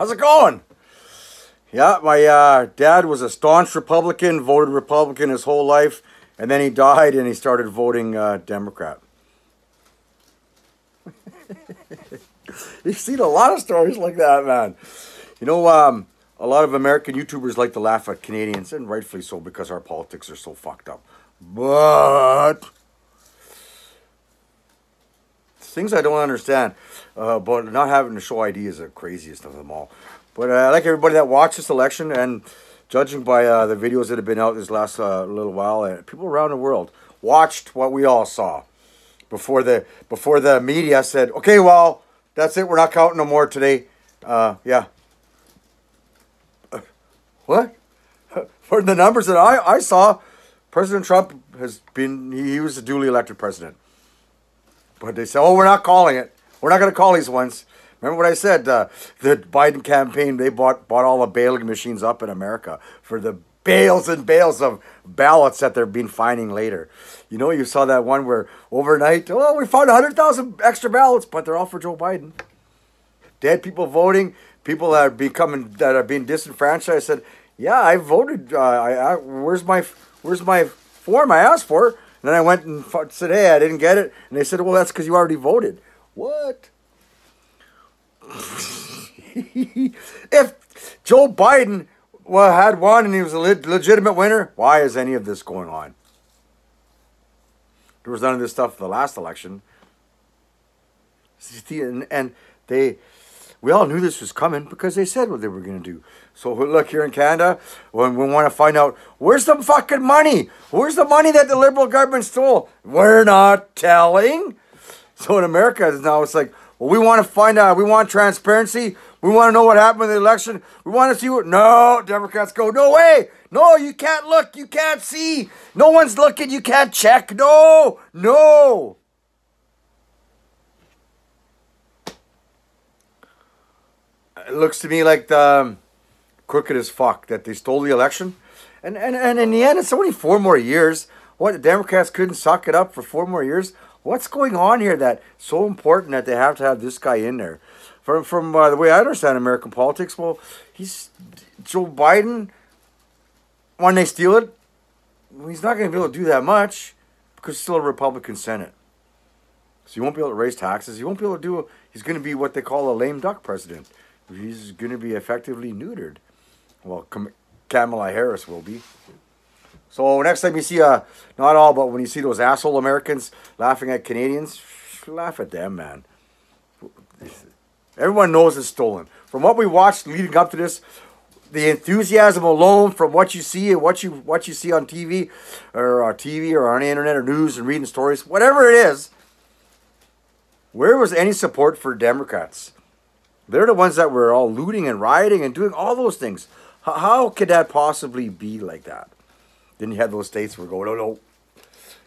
How's it going? Yeah, my uh, dad was a staunch Republican, voted Republican his whole life, and then he died and he started voting uh, Democrat. You've seen a lot of stories like that, man. You know, um, a lot of American YouTubers like to laugh at Canadians, and rightfully so because our politics are so fucked up. But things I don't understand uh, about not having to show ID is the craziest of them all. But uh, I like everybody that watched this election, and judging by uh, the videos that have been out this last uh, little while, uh, people around the world watched what we all saw before the before the media said, "Okay, well, that's it. We're not counting no more today." Yeah. What? For the numbers that I, I saw, President Trump has been he was a duly elected president. But they said, "Oh, we're not calling it. We're not going to call these ones." Remember what I said? Uh, the Biden campaign they bought bought all the baling machines up in America for the bales and bales of ballots that they're being finding later. You know, you saw that one where overnight, oh, we found 100,000 extra ballots, but they're all for Joe Biden. Dead people voting, people that are becoming that are being disenfranchised said, "Yeah, I voted. Uh, I, I, where's my where's my form I asked for?" Then I went and said, "Hey, I didn't get it." And they said, "Well, that's because you already voted." What? if Joe Biden had won and he was a le- legitimate winner, why is any of this going on? There was none of this stuff in the last election. And they, we all knew this was coming because they said what they were going to do. So look here in Canada, when we want to find out where's the fucking money, where's the money that the Liberal government stole, we're not telling. So in America now it's like, well, we want to find out. We want transparency. We want to know what happened in the election. We want to see what. No, Democrats go, no way. No, you can't look. You can't see. No one's looking. You can't check. No, no. It looks to me like the um, crooked as fuck that they stole the election. And, and, and in the end, it's only four more years. What, the Democrats couldn't suck it up for four more years? What's going on here that so important that they have to have this guy in there? From from uh, the way I understand American politics, well, he's Joe Biden. When they steal it, he's not going to be able to do that much because it's still a Republican Senate. So he won't be able to raise taxes. He won't be able to do. He's going to be what they call a lame duck president. He's going to be effectively neutered. Well, Kamala Harris will be. So next time you see, uh, not all, but when you see those asshole Americans laughing at Canadians, laugh at them, man. Everyone knows it's stolen. From what we watched leading up to this, the enthusiasm alone from what you see and what you what you see on TV or on TV or on the internet or news and reading stories, whatever it is, where was any support for Democrats? They're the ones that were all looting and rioting and doing all those things. How, how could that possibly be like that? Then you had those states were going, oh no,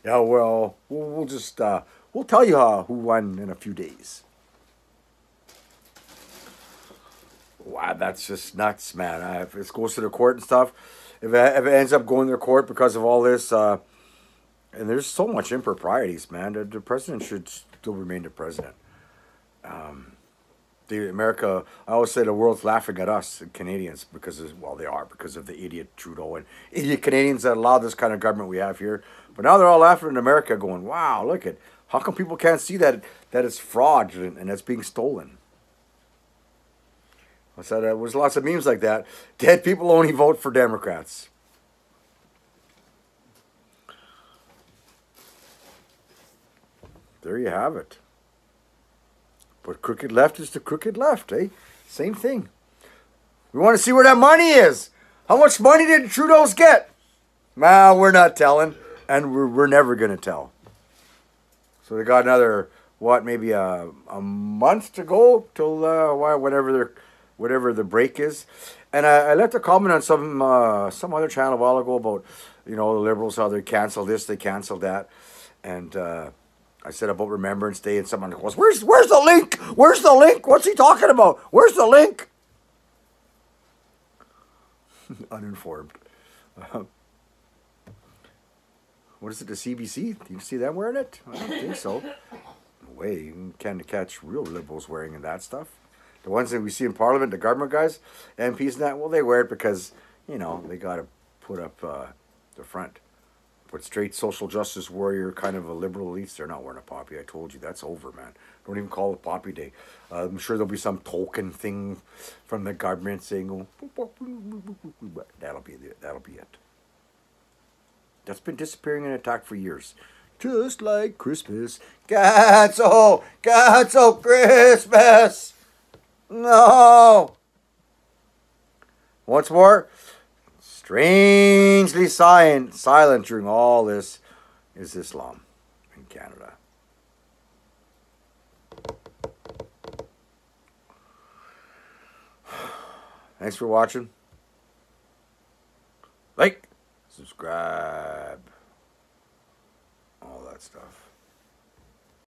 yeah, well, we'll, just uh, we'll tell you uh, who won in a few days. Wow, that's just nuts, man. Uh, if it goes to the court and stuff, if it, if it ends up going to the court because of all this, uh, and there's so much improprieties, man. The, the president should still remain the president. The America, I always say the world's laughing at us Canadians because of, well they are because of the idiot Trudeau and idiot Canadians that allow this kind of government we have here. But now they're all laughing in America, going, "Wow, look at how come people can't see that that it's fraudulent and it's being stolen." I said there was lots of memes like that. Dead people only vote for Democrats. There you have it. But crooked left is the crooked left, eh? Same thing. We want to see where that money is. How much money did Trudeau's get? Well, we're not telling, and we're, we're never going to tell. So they got another, what, maybe a, a month to go till uh, whatever their whatever the break is. And I, I left a comment on some uh, some other channel a while ago about, you know, the Liberals, how they canceled this, they canceled that. And uh, I said about Remembrance Day, and someone goes, "Where's where's the link? Where's the link? What's he talking about? Where's the link?" Uninformed. Uh, what is it? The CBC? Do you see them wearing it? I don't think so. No way. You can't catch real liberals wearing that stuff. The ones that we see in Parliament, the government guys, MPs and that, well, they wear it because, you know, they got to put up uh, the front. But straight social justice warrior, kind of a liberal elites, they're not wearing a poppy. I told you, that's over, man. Don't even call it Poppy Day. Uh, I'm sure there'll be some token thing from the government saying, oh, that'll be it. That'll be it. That's been disappearing in attack for years. Just like Christmas. God so, God so Christmas. No. Once more, strangely silent, silent during all this is Islam in Canada. Thanks for watching. Like, subscribe, all that stuff.